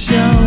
show.